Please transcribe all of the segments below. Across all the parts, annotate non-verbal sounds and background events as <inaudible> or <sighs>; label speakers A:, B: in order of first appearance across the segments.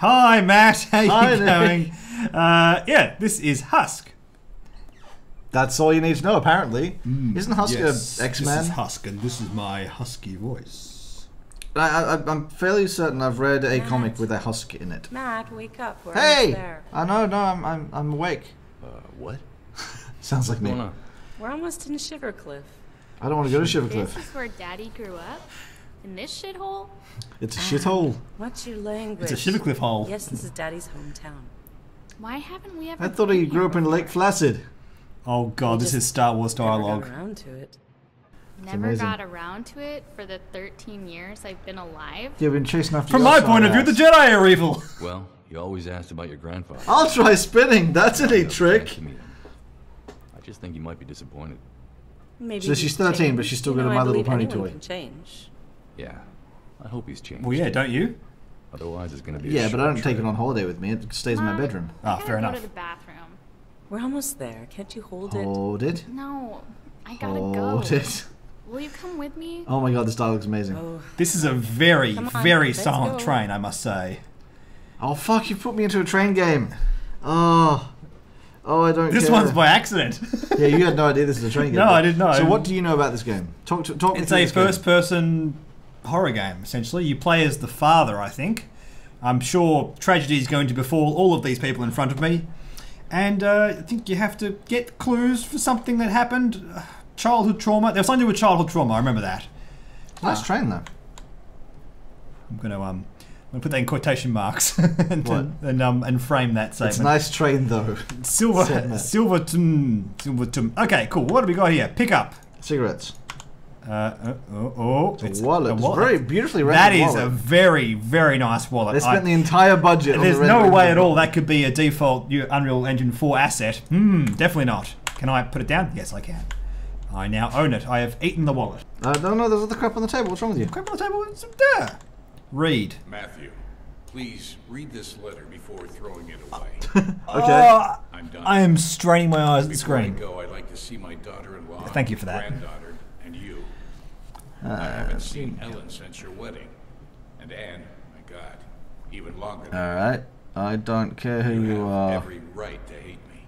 A: Hi, Matt. <laughs> How are you
B: Hi there.
A: going? Uh, yeah, this is Husk.
B: That's all you need to know, apparently. Isn't Husk a X
A: This is Husk, and this is my husky voice.
B: I, I, I'm fairly certain I've read a comic with a Husk in it.
C: Matt, wake up. We're
B: Hey!
C: there.
B: I know, no, I'm, I'm, I'm awake.
D: Uh, what? <laughs>
B: Sounds like me.
C: We're almost in Shivercliff.
B: I don't want to go to Shivercliff.
E: This is where Daddy grew up? In this shithole?
B: It's a ah, shithole.
C: What's your language?
A: It's a Shivercliff hole.
C: Yes, this is Daddy's hometown.
E: Why haven't we ever
B: I thought he grew up in? Lake Flaccid.
A: Oh god, this is Star Wars dialogue.
C: Never got
A: dialogue.
C: around to it.
E: Never
B: amazing.
E: got around to it for the 13 years I've been alive.
B: You've been chasing after
A: From my point of view,
B: ass.
A: the Jedi are evil. <laughs>
D: Well, you always asked about your grandfather.
B: I'll try spinning. That's a neat trick.
D: got to meet him. I just think you might be disappointed.
C: Maybe
B: So she's
C: he's
B: 13, but she's still
C: You
B: got a My Little Pony toy.
C: Change.
D: Yeah, I hope he's changed.
A: Well, yeah, don't you?
D: Otherwise, it's gonna be. a
B: Yeah, but I don't take it on holiday with me. It stays in my
E: Mom,
B: bedroom.
A: Ah,
E: I gotta
A: fair
E: go
A: enough.
E: to the bathroom.
C: We're almost there. Can't you hold it?
B: Hold it.
E: No, I gotta
B: Hold
E: go.
B: it.
E: Will you come with me?
B: Oh my god, this dialogue's amazing.
C: Oh,
A: This is a very,
C: on,
A: very silent
C: go.
A: train, I must say.
B: Oh fuck, you put me into a train game. Oh. Oh, I don't
A: This
B: care.
A: one's by accident.
B: Yeah, you had no idea this is a train <laughs> game.
A: No, I didn't know.
B: So what do you know about this game? Talk to talk me
A: It's
B: through
A: a
B: this game.
A: first-person horror game, essentially. You play as the father, I think. I'm sure tragedy is going to befall all of these people in front of me, and uh, I think you have to get clues for something that happened. Uh, <sighs> Childhood trauma. There was something to with childhood trauma. I remember that.
B: Nice train though.
A: I'm gonna um, I'm gonna put that in quotation marks <laughs> and and um and frame that statement.
B: It's a nice train though.
A: Silver, Silverton, Silverton. Okay, cool. What do we got here? Pick up.
B: Cigarettes.
A: Uh, uh, oh, oh,
B: It's a wallet. It's very beautifully
A: That
B: rendered
A: is a very, very nice wallet.
B: They spent
A: I-
B: the entire budget. on
A: there's
B: the
A: no way
B: of
A: at all that could be a default U- Unreal Engine 4 asset. Hmm, definitely not. Can I put it down? Yes, I can. I now own it. I have eaten the wallet.
B: Uh, no, no, there's other crap on the table. What's wrong with you?
A: Crap on the table. It's there. Read.
F: Matthew, please read this letter before throwing it away. <laughs>
B: Okay.
A: Oh,
F: I'm done.
A: I am straining my eyes at the
F: Before I
A: screen.
F: go, I'd like to see my daughter-in-law,
A: Thank you for that.
F: granddaughter, and you.
B: Uh,
F: I haven't seen Ellen since your wedding, and Anne. My God, even longer. than
B: All right. I don't care who you
F: have
B: are.
F: every right to hate me.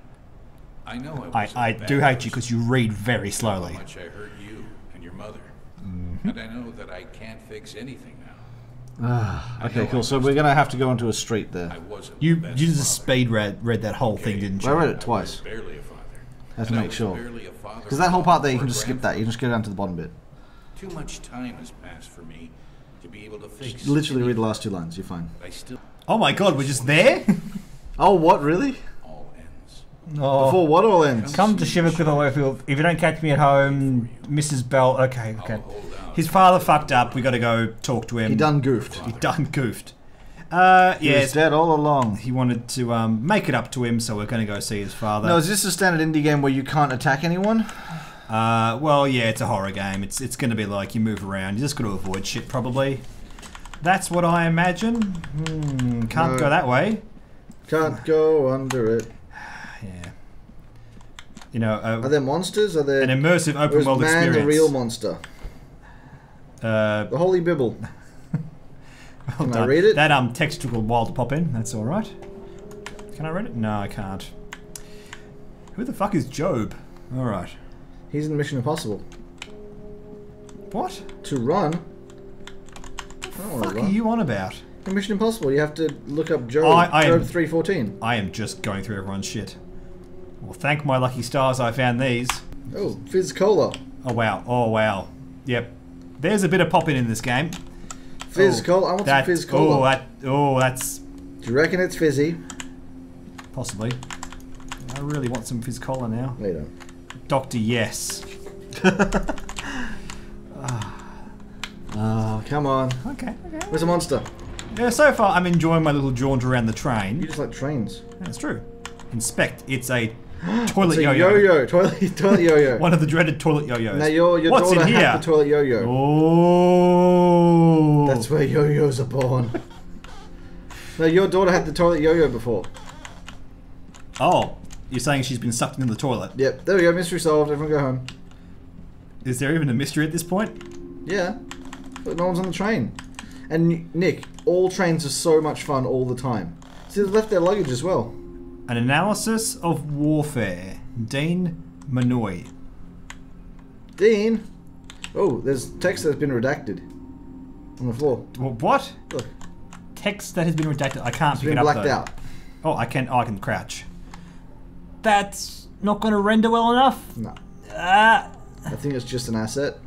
F: I know I
A: I,
F: was a
A: I
F: bad
A: do hate you because you read very slowly.
F: How
A: slowly.
F: much I hurt you and your mother,
A: Mm-hmm.
F: and I know that I can't fix anything now.
B: Ah, okay, cool. So we're gonna have to go into a street there.
F: I wasn't
A: You
F: the
A: you just
F: father.
A: speed read read that whole thing, didn't you?
B: I
A: you?
B: read
F: I
B: it
F: was
B: twice.
F: barely a father.
B: Have to
F: And
B: make sure.
F: barely a father
B: Because that whole part there, you can just skip that. You can just go down to the bottom bit.
F: Too much time has passed for me to be able to fix.
B: Just literally read the last two lines. You're fine.
F: I still
A: Oh my god, we're just there? <laughs>
B: Oh, what really?
F: all ends.
A: Oh.
B: Before what all ends?
A: Come to Shivercliff or Wakefield. If you don't catch me at home, Mrs. Bell. Okay, okay.
F: I'll hold out.
A: His father fucked up. We got to go talk to him.
B: He done goofed.
A: He done goofed. Uh,
B: He
A: yeah,
B: was dead all along.
A: he wanted to um, make it up to him, so we're going to go see his father.
B: No, is this a standard indie game where you can't attack anyone?
A: Uh, well, yeah, it's a horror game. It's it's going to be like you move around. You just got to avoid shit, probably. That's what I imagine. Hmm, can't
B: No.
A: go that way.
B: Can't go under it. <sighs>
A: Yeah. You know,
B: Are
A: uh,
B: there monsters? Are there?
A: an immersive open world
B: man
A: experience.
B: the real monster?
A: Uh,
B: The Holy Bible. <laughs>
A: well
B: Can I
A: done.
B: read it?
A: That um text took a while to pop in. That's all right. Can I read it? No, I can't. Who the fuck is Job? All right.
B: He's in Mission Impossible.
A: What?
B: To run. What don't oh,
A: fuck
B: to
A: are you on about?
B: In Mission Impossible, you have to look up Job.
A: I- I
B: Job
A: am-
B: three fourteen.
A: I am just going through everyone's shit. Well, thank my lucky stars I found these.
B: Oh, Fizz Cola.
A: Oh wow. Oh wow. Yep. There's a bit of popping in this game.
B: Fizz
A: Oh,
B: Cola. I want
A: That,
B: some Fizz Cola.
A: Oh, that. Oh, that's
B: Do you reckon it's fizzy?
A: possibly. I really want some fizz cola now.
B: No,
A: Doctor, yes.
B: Oh, <laughs> come on.
A: Okay. Okay.
B: Where's the monster?
A: Yeah, so far I'm enjoying my little jaunt around the train.
B: You just like trains.
A: That's true. Inspect. It's a <gasps> toilet yo-yo.
B: yo-yo. Toilet, <laughs> toilet yo-yo. <laughs>
A: One of the dreaded toilet yo-yos.
B: Now your your
A: What's
B: daughter
A: in here?
B: had the toilet yo-yo.
A: Oh.
B: That's where yo-yos are born. no, your daughter had the toilet yo-yo before.
A: Oh, you're saying she's been sucked into the toilet.
B: Yep, there we go. Mystery solved. Everyone go home.
A: Is there even a mystery at this point?
B: Yeah, but no one's on the train. And Nick, all trains are so much fun all the time. See, they left their luggage as well.
A: An analysis of warfare. Dean Manoy.
B: Dean. Oh, there's text that's been redacted on the floor.
A: What?
B: Look,
A: Text that has been redacted. I can't
B: it's
A: pick
B: been
A: it up
B: blacked
A: though.
B: out.
A: Oh, I can. Oh, I can crouch. That's not going to render well enough.
B: No,
A: Ah.
B: I think it's just an asset.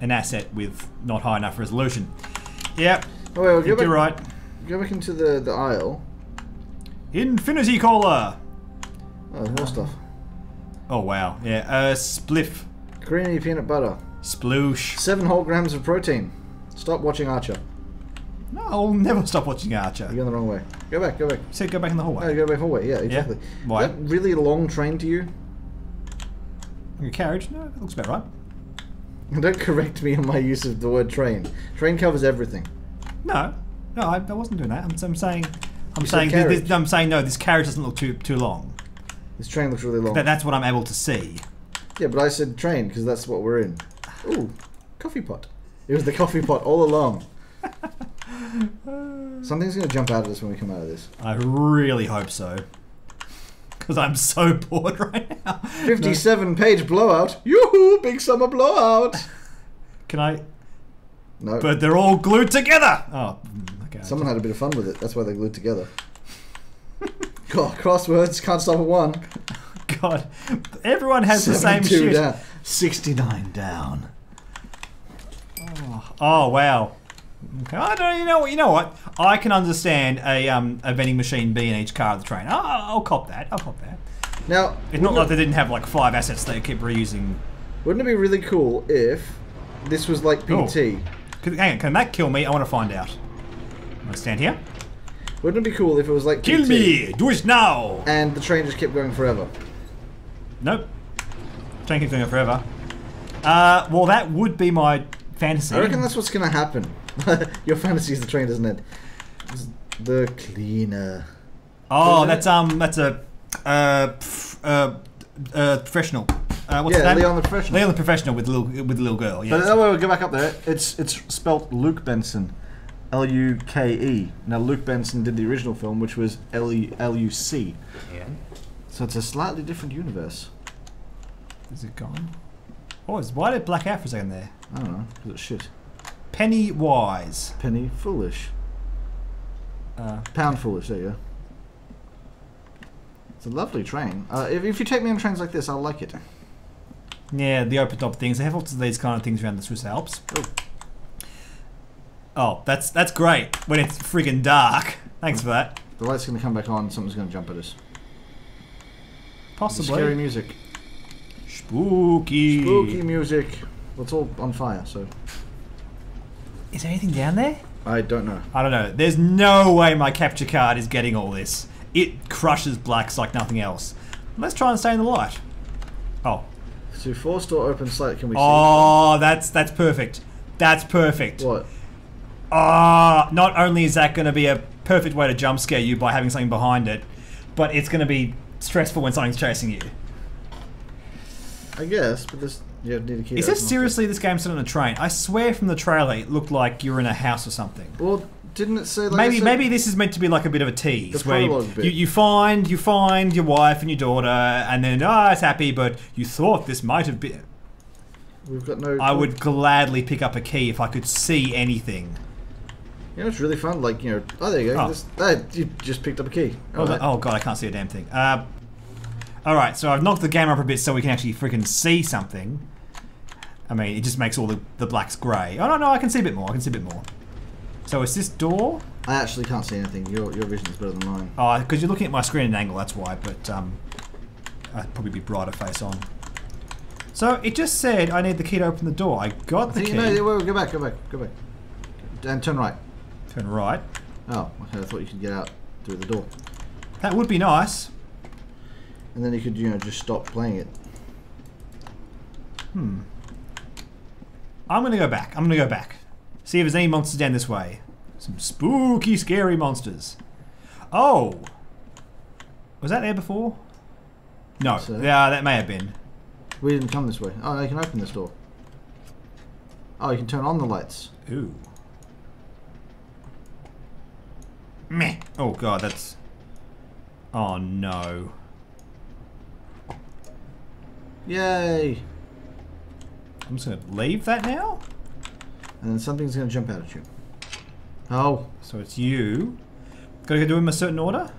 A: An asset with not high enough resolution. Yep.
B: Oh, wait,
A: I
B: well, go back,
A: you're right.
B: go back into the, the aisle.
A: Infinity Cola.
B: Oh, there's more stuff.
A: Oh wow. Yeah. Uh, spliff.
B: Creamy peanut butter.
A: Sploosh.
B: Seven whole grams of protein. Stop watching Archer.
A: No, I'll never stop watching Archer.
B: You're going the wrong way. Go back, go back.
A: Said go back in the
B: No,
A: hallway.
B: go back hallway. Yeah, exactly.
A: Why?
B: Is that really long train to you?
A: Your carriage? No, it looks about right. <laughs>
B: Don't correct me on my use of the word train. Train covers everything.
A: No, no, I, I wasn't doing that. I'm, I'm saying, I'm
B: You
A: saying, this, this. I'm saying no. This carriage doesn't look too too long.
B: This train looks really long.
A: That, that's what I'm able to see.
B: Yeah, but I said train because that's what we're in. <sighs> Ooh, coffee pot. It was the coffee pot all along. <laughs> Something's gonna jump out at us when we come out of this.
A: I really hope so. Because I'm so <laughs> bored right now.
B: 57 page blowout. Yoo-hoo, big summer blowout.
A: Can I?
B: No,
A: But they're all glued together. Oh, mm, okay.
B: someone had a bit of fun with it. That's why they're glued together. <laughs> God, crosswords can't stop at one. <laughs>
A: God, everyone has the same
B: 72
A: shit.
B: down. 69 down.
A: Oh wow. Okay. I don't. You know what? You know what? I can understand a um a vending machine being in each car of the train. Oh, I'll cop that. I'll cop that.
B: Now,
A: It's not like they didn't have like five assets they keep reusing.
B: wouldn't it be really cool if this was like
A: Oh.
B: PT?
A: Can, hang on, can that kill me? I want to find out. I'm gonna stand here.
B: Wouldn't it be cool if it was like
A: Kill
B: PT
A: me! Do it now!
B: and the train just kept going forever?
A: Nope. Train keeps going forever. Uh, well, that would be my fantasy.
B: I reckon that's what's gonna happen. <laughs> Your fantasy is the train isn't it? The cleaner.
A: oh,
B: Isn't
A: that's um, that's a uh, pff, uh, uh, professional. Uh, what's
B: Yeah,
A: the name?
B: Leon the Professional.
A: Leon the professional with the little with the little girl. Yeah.
B: But
A: Yes.
B: that way we go back up there. It's it's spelt Luke Besson, L U K E. Now Luke Besson did the original film, which was L E L U C.
D: And?
B: So it's a slightly different universe.
A: Is it gone? Oh, it's, why did it black out for a second there?
B: I don't know, because it's shit.
A: Penny wise.
B: Penny foolish.
A: Uh,
B: Pound foolish. There you go. It's a lovely train. Uh, if, if you take me on trains like this, I'll like it.
A: yeah, the open top things. They have lots of these kind of things around the Swiss Alps.
B: Oh.
A: Oh, that's that's great when it's friggin' dark. Thanks for that.
B: The light's gonna come back on. Something's gonna jump at us.
A: Possibly.
B: Scary music.
A: Spooky.
B: Spooky music. Well, it's all on fire, so
A: Is there anything down there?
B: I don't know.
A: I don't know. There's no way my capture card is getting all this. It crushes blacks like nothing else. Let's try and stay in the light. Oh.
B: So force door open slightly. Can we
A: Oh, that's that's perfect. That's perfect.
B: what?
A: Ah, not only is that going to be a perfect way to jump scare you by having something behind it, but it's going to be stressful when something's chasing you.
B: I guess, but this you need a key.
A: Is
B: to
A: this seriously this game set on a train? I swear from the trailer it looked like you're in a house or something.
B: Well, didn't it say like
A: maybe maybe this is meant to be like a bit of a tease where you, you, you find you find your wife and your daughter and then oh it's happy but you thought this might have been
B: we've got no.
A: I would gladly pick up a key if I could see anything.
B: You know, it's really fun. Like you know, oh there you go.
A: Oh.
B: This, ah, you just picked up a key.
A: Oh,
B: Alright.
A: oh god, I can't see a damn thing. Uh, all right, so I've knocked the game up a bit so we can actually freaking see something. I mean, it just makes all the, the blacks grey. Oh no, no, I can see a bit more. I can see a bit more. So is this door?
B: I actually can't see anything. Your your vision is better than mine.
A: Oh, because you're looking at my screen at an angle. That's why. But um, I'd probably be brighter face on. So it just said I need the key to open the door. I got
B: I
A: the key.
B: you know. Wait, wait, go back, go back, go back, and turn right.
A: Turn right.
B: Oh, okay. I thought you could get out through the door,
A: That would be nice.
B: and then you could you know just stop playing it.
A: Hmm. I'm gonna go back. I'm gonna go back. See if there's any monsters down this way. Some spooky, scary monsters. Oh! Was that there before? No.
B: So-
A: Yeah, that may have been.
B: We didn't come this way. Oh, no, you can open this door. Oh, you can turn on the lights.
A: Ooh. Meh. Oh god, that's. Oh no.
B: Yay!
A: I'm just gonna leave that now?
B: And then something's gonna jump out at you. Oh,
A: So it's you. Gotta do them in a certain order?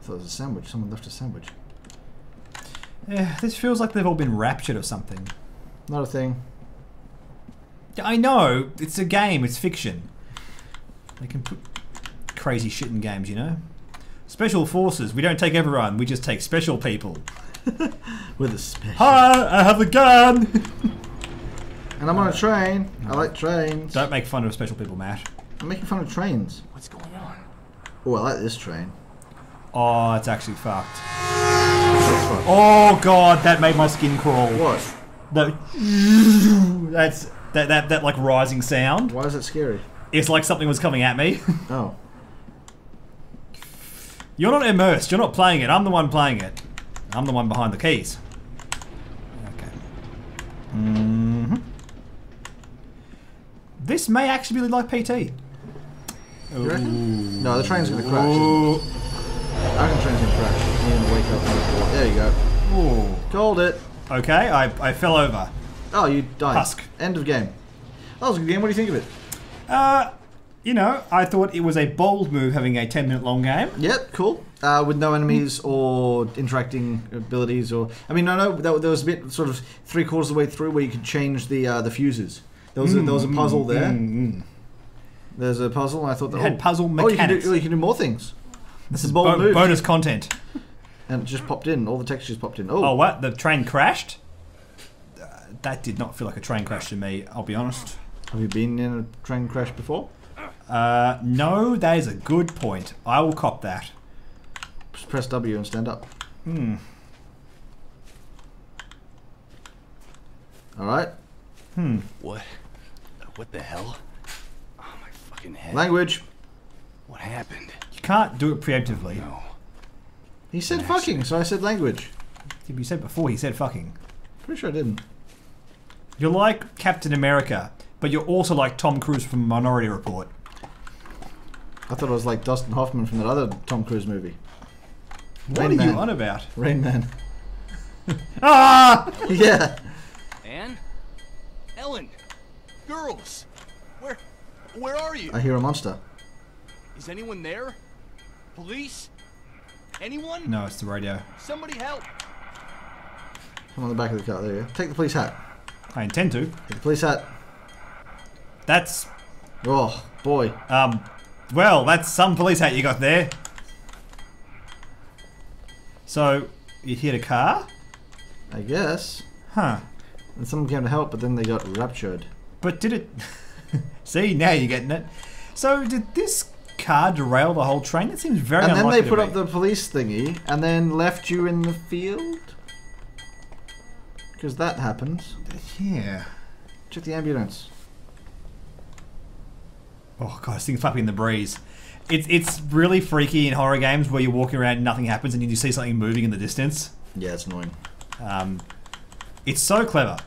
B: I thought it was a sandwich. Someone left a sandwich.
A: Yeah, this feels like they've all been raptured or something.
B: Not a thing.
A: I know, it's a game, it's fiction. They can put crazy shit in games, you know? Special forces, we don't take everyone, we just take special people. <laughs>
B: With a special.
A: Hi, I have a gun!
B: And I'm on a train. I like trains.
A: don't make fun of special people, Matt.
B: I'm making fun of trains.
D: What's going on?
B: Oh, I like this train.
A: Oh, it's actually fucked. Oh god, that made my skin crawl.
B: What?
A: That, that's that, that that like rising sound.
B: Why is it scary?
A: It's like something was coming at me.
B: Oh.
A: You're not immersed. You're not playing it. I'm the one playing it. I'm the one behind the keys. Okay. hmm This may actually be like PT.
B: You reckon? No, the train's gonna crash.
A: Ooh.
B: I reckon the train's gonna crash. You're gonna wake up and fall. There you go.
A: Ooh.
B: Called it.
A: Okay, I, I fell over.
B: Oh, you died.
A: Husk.
B: End of game. That was a good game. What do you think of it?
A: Uh, you know, I thought it was a bold move having a 10 minute long game.
B: Yep, cool. Uh, with no enemies or interacting abilities, or I mean, no, no, there, there was a bit sort of three quarters of the way through where you could change the uh, the fuses. There was a, there was a puzzle there.
A: Mm, mm.
B: There's a puzzle. I thought that
A: It had
B: oh,
A: puzzle
B: Oh, you can, do,
A: mechanics.
B: oh, you can do more things.
A: This is
B: bold
A: bo- bonus content.
B: And it just popped in. All the textures popped in. Oh,
A: Oh, what? The train crashed? Uh, that did not feel like a train crash to me, I'll be honest.
B: have you been in a train crash before?
A: Uh, no, that is a good point. I will cop that.
B: Just press W and stand up.
A: Hmm.
B: All right.
A: Hmm.
G: What? What the hell? Oh my fucking head.
B: Language.
G: What happened?
A: You can't do it preemptively.
G: No.
B: He said fucking, so I said language.
A: You said before he said fucking.
B: Pretty sure I didn't.
A: You're like Captain America, but you're also like Tom Cruise from Minority Report.
B: I thought it was like Dustin Hoffman from that other Tom Cruise movie.
A: What
B: Rain
A: are
B: Man.
A: you on about?
B: Rain Man. <laughs>
A: Ah!
B: yeah.
G: Anne? Ellen? Girls? Where where are you?
B: I hear a monster.
G: Is anyone there? Police? Anyone?
A: No, it's the radio.
G: Somebody help.
B: Come on the back of the car. There you go. Take the police hat.
A: I intend to.
B: Take the police hat.
A: That's
B: Oh, boy.
A: um. Well, that's some police hat you got there. So you hit a car,
B: I guess.
A: huh?
B: And someone came to help, but then they got raptured.
A: But did it? <laughs> See, now you're getting it. So did this car derail the whole train? It seems very
B: and then they put up the police thingy, and then left you in the field? Because that happens.
A: yeah.
B: Check the ambulance.
A: Oh god, this thing's flapping in the breeze. It's it's really freaky in horror games where you're walking around and nothing happens and you see something moving in the distance.
B: Yeah, it's annoying.
A: Um, it's so clever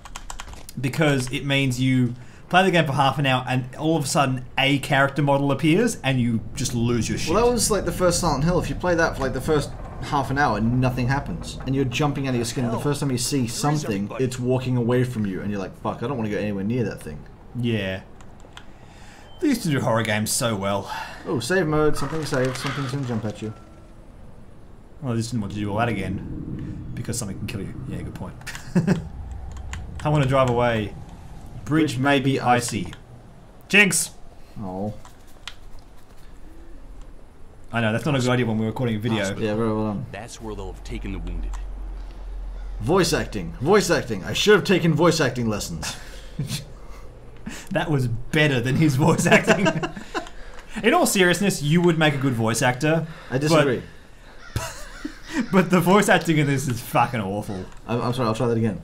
A: because it means you play the game for half an hour and all of a sudden a character model appears and you just lose your shit.
B: Well, that was like the first Silent Hill. If you play that for like the first half an hour, and nothing happens, and you're jumping out of your skin. And The first time you see something, it's walking away from you, and you're like, "Fuck! I don't want to go anywhere near that thing."
A: yeah. They used to do horror games so well.
B: Oh, save mode. Something saved. Something's gonna jump at you.
A: Well, I just didn't want to do all that again because something can kill you. Yeah, good point. <laughs> I want to drive away. Bridge,
B: Bridge
A: may
B: may
A: be
B: be
A: icy. Jinx!
B: Oh,
A: I know, that's not a good idea when we're recording a video.
B: yeah, very well done.
G: That's where they'll have taken the wounded.
B: Voice acting. Voice acting. I should have taken voice acting lessons. <laughs>
A: That was better than his voice acting. In all seriousness, you would make a good voice actor.
B: I disagree.
A: But, <laughs> but the voice acting in this is fucking awful.
B: I'm, I'm sorry. I'll try that again.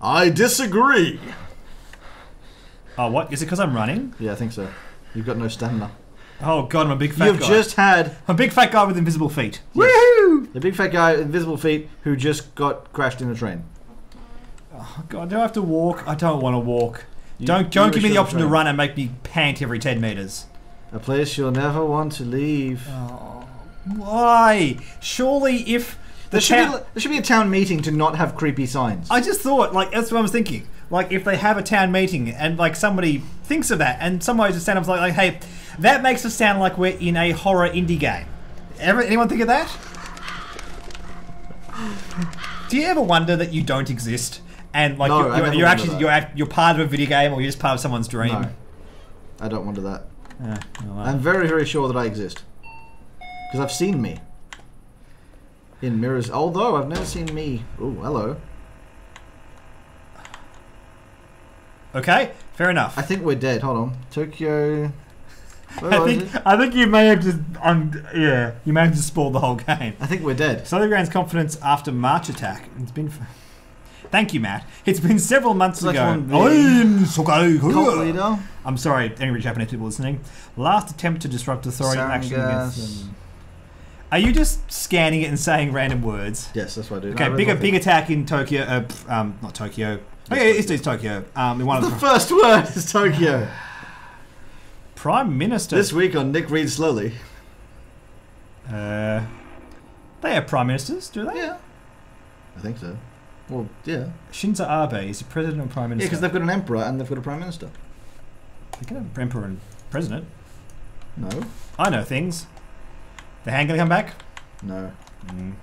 B: I disagree.
A: Oh, what? Is it because I'm running?
B: Yeah, I think so. You've got no stamina.
A: Oh god, I'm a big fat
B: You've
A: guy.
B: just had
A: a big fat guy with invisible feet.
B: Yes.
A: Woohoo!
B: the big fat guy with invisible feet who just got crashed in a train.
A: Oh, God, do I have to walk? I don't want to walk.
B: You-
A: don't don't give me the
B: you
A: option to run and make me pant every 10 meters.
B: A place you'll never want to leave.
A: Oh, why? Surely if the
B: There should, be, there should be a town meeting to not have creepy signs.
A: I just thought, like, that's what I was thinking. Like, if they have a town meeting and, like, somebody thinks of that and somebody just stand up like, like, hey, that makes us sound like we're in a horror indie game. Ever, anyone think of that? Do you ever wonder that you don't exist and, like,
B: No,
A: you're, you're, you're actually you're, act- you're part of a video game or you're just part of someone's dream?
B: no. I don't wonder that.
A: Yeah, well, uh,
B: I'm very, very sure that I exist. Because I've seen me. In mirrors. Although, I've never seen me. Oh, hello.
A: okay, fair enough.
B: I think we're dead. Hold on. Tokyo. <laughs> Where
A: I think
B: it?
A: I think you may have just um, yeah you may have just spoiled the whole game.
B: I think we're dead.
A: Slowly grounds confidence after March attack. It's been. Thank you, Matt. It's been several months ago. I'm Sokai-
B: Cult leader.
A: I'm sorry, any Japanese people listening. Last attempt to disrupt authority
B: Sarin
A: action against them. Are you just scanning it and saying random words?
B: Yes, that's what I do.
A: Okay,
B: No, I
A: big big attack in Tokyo. Uh, um, not Tokyo. Yeah, it's, it's Tokyo. Um, in one of
B: The
A: the <laughs>
B: first word is Tokyo.
A: Prime Minister.
B: This week on Nick Reads Slowly.
A: Uh, they have prime ministers, do they?
B: Yeah. I think so. Well, yeah.
A: Shinzo Abe is the president and prime minister.
B: Yeah,
A: minister.
B: because they've got an emperor and they've got a prime minister.
A: They can have emperor and president.
B: No.
A: I know things. The hand gonna come back?
B: No.
A: I mean,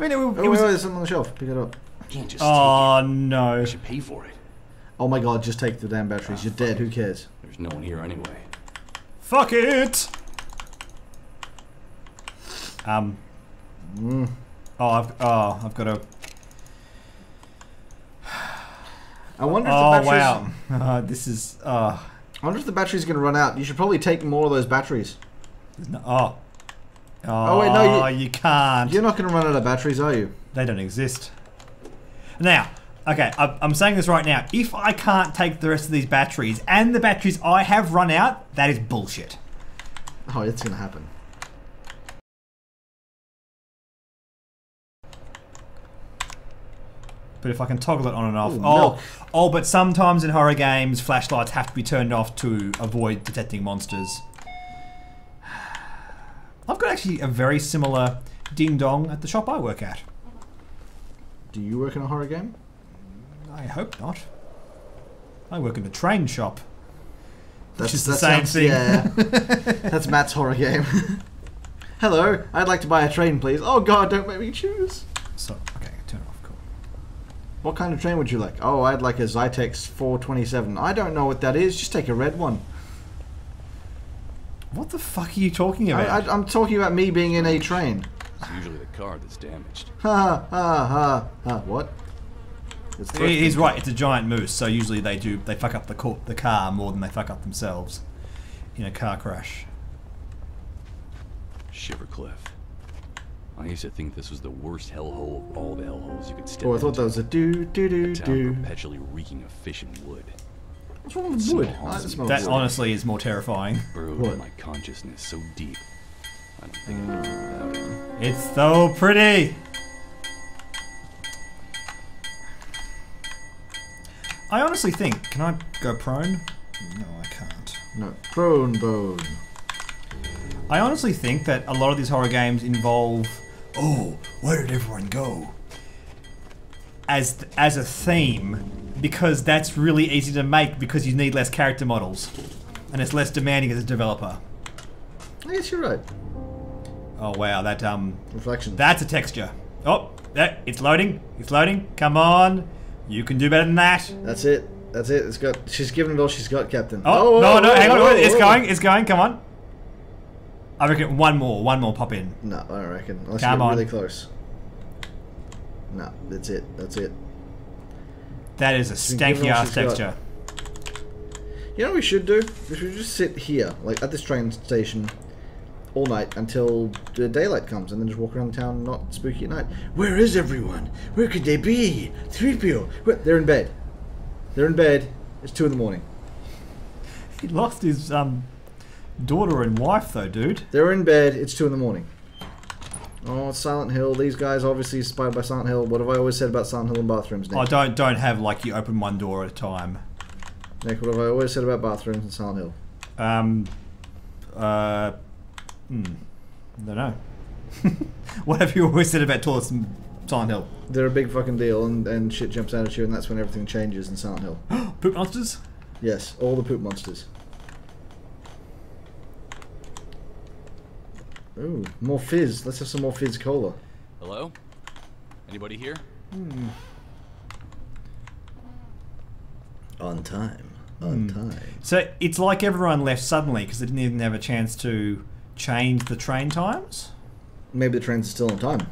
A: it, it
B: Oh,
A: was.
B: wait, wait, there's something on the shelf. Pick it up.
G: You can't just
A: oh
G: take
A: no!
G: it. You should pay for it.
B: Oh my god, just take the damn batteries. You're dead. Who cares?
G: There's no one here anyway.
A: Fuck it! Um.
B: Mm.
A: Oh, I've oh I've got a.
B: I wonder if the
A: Oh wow! Uh, this is uh.
B: I wonder if the battery's going to run out. You should probably take more of those batteries.
A: there's No, oh. Oh,
B: wait, no, you-
A: you can't.
B: You're not going to run out of batteries, are you?
A: They don't exist. Now, okay, I- I'm saying this right now. If I can't take the rest of these batteries and the batteries I have run out, that is bullshit.
B: Oh, it's going to happen.
A: But if I can toggle it on and off.
B: Ooh,
A: oh,
B: milk.
A: oh, but sometimes in horror games, flashlights have to be turned off to avoid detecting monsters. I've got actually a very similar ding dong at the shop I work at.
B: Do you work in a horror game?
A: I hope not. I work in a train shop.
B: That's
A: is the same thing.
B: Yeah. <laughs> That's Matt's horror game. <laughs> Hello, I'd like to buy a train, please. Oh god, don't make me choose.
A: So, okay, turn it off. Cool.
B: What kind of train would you like? Oh, I'd like a Zytex 427. I don't know what that is. Just take a red one.
A: What the fuck are you talking about?
B: I, I'm talking about me being in a train.
D: It's usually the car that's damaged. <laughs>
B: Ha ha ha ha. What? It's
A: He's right. It's a giant moose, so usually they do they fuck up the co- the car more than they fuck up themselves in a car crash.
D: Shivercliff. I used to think this was the worst hellhole of all the hellholes you could step
B: Oh, I thought
D: into.
B: that was a do do do
D: A town
B: do.
D: perpetually reeking of fish and wood.
B: What's wrong with wood? I
D: house
B: like the
D: and
B: smell of
A: That
B: wood.
A: honestly is more terrifying.
D: Burrowed my consciousness so deep. I don't think I can live it.
A: It's so pretty. I honestly think. Can I go prone? No, I can't.
B: No, prone bone.
A: I honestly think that a lot of these horror games involve, oh, where did everyone go? As as a theme, because that's really easy to make because you need less character models, and it's less demanding as a developer.
B: I guess you're right.
A: Oh wow, that um,
B: Reflection.
A: that's a texture. Oh, that it's loading. It's loading. Come on, you can do better than that.
B: That's it. That's it. It's got. She's given it all she's got, Captain.
A: Oh, no, no, hang on,
B: oh,
A: wait, it's
B: oh.
A: going, it's going. Come on. I reckon one more, one more pop in.
B: No, I don't reckon. Unless
A: Come
B: you
A: on.
B: really close. No, that's it. That's it.
A: That is a stanky ass
B: she's got.
A: texture.
B: You know what we should do? We should just sit here, like at this train station, all night until the daylight comes, and then just walk around the town, not spooky at night. Where is everyone? Where could they be? Three people. Where- They're in bed. They're in bed. It's two in the morning.
A: He lost his um daughter and wife though, dude.
B: They're in bed. It's two in the morning. Oh, Silent Hill. These guys obviously inspired by Silent Hill. What have I always said about Silent Hill and bathrooms, Nick?
A: Oh, don't don't have like you open one door at a time.
B: Nick, what have I always said about bathrooms and Silent Hill?
A: Um, uh, hmm, I don't know. <laughs> what have you always said about toilets in Silent Hill?
B: They're a big fucking deal, and, and shit jumps out at you, and that's when everything changes in Silent Hill. <gasps>
A: Poop monsters?
B: Yes, all the poop monsters. Ooh, more fizz. Let's have some more fizz cola.
D: Hello? Anybody here? Hmm.
B: On time. On hmm. time.
A: So it's like everyone left suddenly because they didn't even have a chance to change the train times.
B: Maybe the train's are still on time.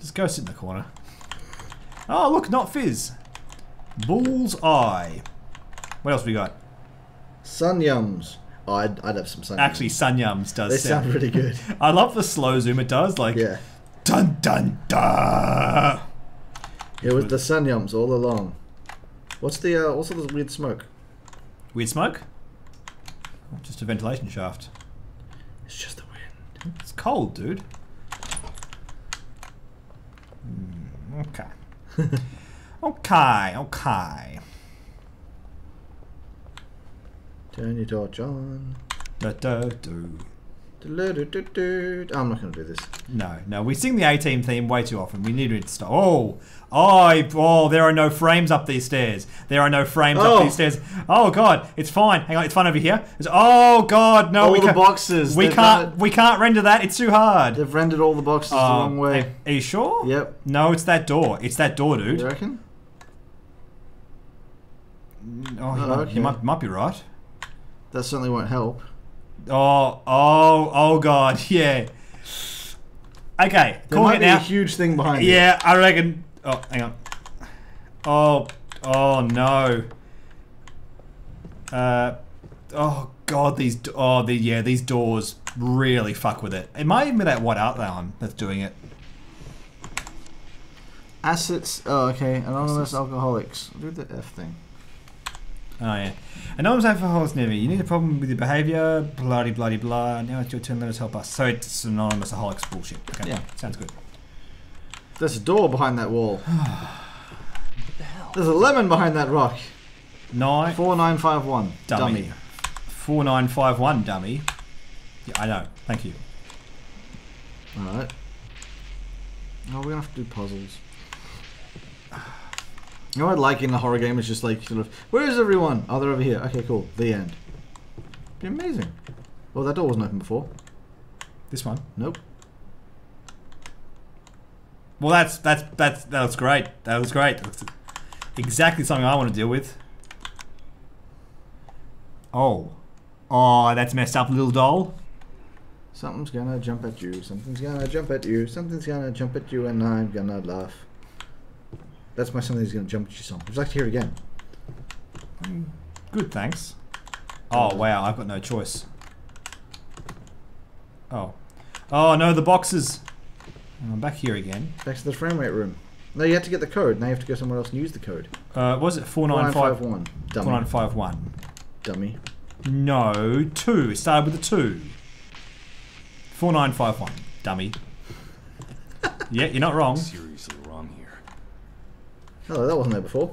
A: Just go sit in the corner. Oh, look, not fizz. Bull's eye. What else we got?
B: Sun Yums. Oh, I'd, I'd have some Sun
A: Actually,
B: Yums.
A: Sun Yums does
B: They
A: sound.
B: sound really good. <laughs>
A: I love the slow zoom it does. Like,
B: Yeah.
A: dun dun dun.
B: It was the Sun Yums all along. What's the, uh, what's all this weird smoke?
A: Weird smoke? Just a ventilation shaft.
B: It's just the wind.
A: It's cold, dude. Hmm, okay. <laughs> okay, okay.
B: Turn your torch on.
A: Da, da, do.
B: Du-lu-du-du-du. I'm not going to do this.
A: No, no, we sing the A Team theme way too often. We need to stop. Oh, oh, oh, there are no frames up these stairs. There are no frames
B: Oh.
A: up these stairs. Oh God, it's fine. Hang on, it's fine over here. It's, oh God, no,
B: All
A: we
B: the boxes,
A: We can't.
B: it.
A: We can't render that. It's too hard.
B: They've rendered all the boxes the
A: Uh,
B: wrong way.
A: Are you sure?
B: Yep.
A: No, it's that door. It's that door, dude.
B: You reckon?
A: Oh, you,
B: Oh,
A: might,
B: okay.
A: might, might be right.
B: That certainly won't help.
A: Oh, oh, oh God, <laughs> yeah. Okay,
B: There might be
A: now.
B: a huge thing behind it.
A: Yeah, I reckon. Oh, hang on. Oh, oh no. Uh, oh God, these. Oh, the yeah, these doors really fuck with it. It might even be that white outline that's doing it.
B: Assets. Oh, okay. Anonymous alcoholics. Do the F thing.
A: Oh yeah. Anonymous alcoholics never. You need a problem with your behaviour. Bloody bloody blah. Now it's your turn. Let us help us. So it's anonymous alcoholics bullshit. Okay.
B: Yeah.
A: Sounds good.
B: There's a door behind that wall. <sighs> There's a lemon behind that rock.
A: Nine.
B: 4951.
A: Dummy.
B: Dummy.
A: 4951 dummy. Yeah, I know. Thank you.
B: Alright. Oh, we're gonna have to do puzzles. You know what I'd like in a horror game is just like sort of, where is everyone? Oh, they're over here. Okay, cool. The end. Be amazing. Oh, that door wasn't open before.
A: This one.
B: Nope.
A: Well, that's that's that's that was great. That was great. That's exactly something I want to deal with. Oh, oh, that's messed up, little doll.
B: Something's gonna jump at you. Something's gonna jump at you. Something's gonna jump at you, and I'm gonna laugh. That's my something's gonna jump at you song. Would you like to hear it again?
A: Good, thanks. Oh wow, I've got no choice. Oh, oh no, the boxes. I'm back here again.
B: Back to the frame rate room. No, you have to get the code. Now you have to go somewhere else and use the code.
A: Uh, was it four nine five
B: 4951. Dummy.
A: four nine five one?
B: Dummy.
A: No, two. It started with a two. Four nine five one. Dummy. <laughs> yeah, you're not wrong.
D: Seriously wrong here.
B: Hello, that wasn't there before.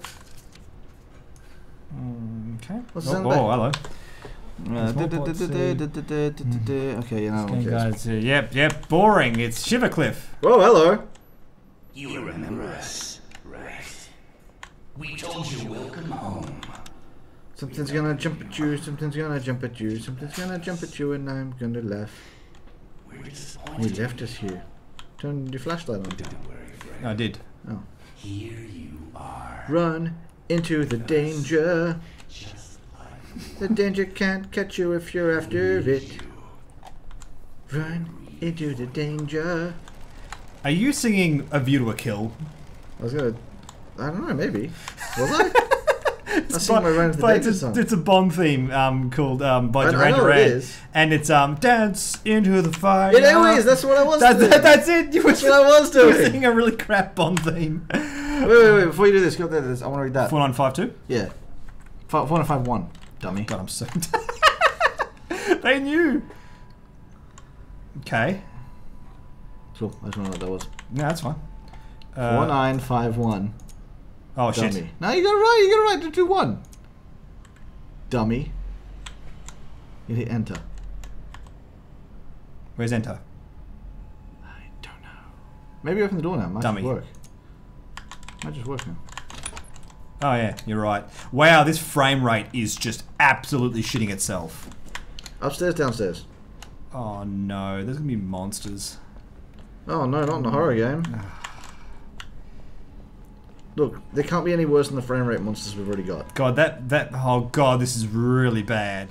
A: Okay.
B: What's
A: oh, oh, hello.
B: Uh,
A: Small pot seed.
B: Okay, you know.
A: Okay, guys. uh, yep, yep. Boring. It's Shivercliff.
B: Oh, hello.
H: You remember us, right? We told you welcome home.
B: Something's gonna jump at you. Something's gonna jump at you. Something's gonna jump at you, and I'm gonna laugh.
H: We're disappointed.
B: left us here. Turn your flashlight on.
H: Worry.
A: I did.
B: Oh.
H: Here you are.
B: Run into the danger.
H: Just
B: The danger can't catch you if you're after it. Run into the danger.
A: Are you singing A View to a Kill?
B: I was gonna. I don't know, maybe. Was I? <laughs> I Run of the
A: it's, a, it's a Bond theme um, called um, by Duran Duran,
B: it
A: and it's um, "Dance into the Fire."
B: It is. That's what I was.
A: That,
B: doing.
A: That, that's it. You
B: that's were, what I was doing.
A: You were singing a really crap Bond theme.
B: Wait, wait, wait! Before you do this, go there. This I want to read that.
A: Four nine five two.
B: Yeah. Four nine five one. Dummy.
A: God, I'm so. <laughs> they knew. Okay.
B: Cool. I just want to know what that was.
A: No, that's fine. Uh,
B: 4951.
A: Oh
B: Dummy. shit! Now you got it right. You got it right. Two, two, one. Dummy. You hit enter.
A: Where's enter?
B: I don't know. Maybe open the door now. Might
A: Dummy.
B: just work. Might just work now.
A: Oh yeah, you're right. Wow, this frame rate is just absolutely shitting itself.
B: Upstairs, downstairs.
A: Oh no, there's gonna be monsters.
B: Oh no, not in a horror game. Ah. Look, there can't be any worse than the frame rate monsters we've already got.
A: God, that that oh god, this is really bad.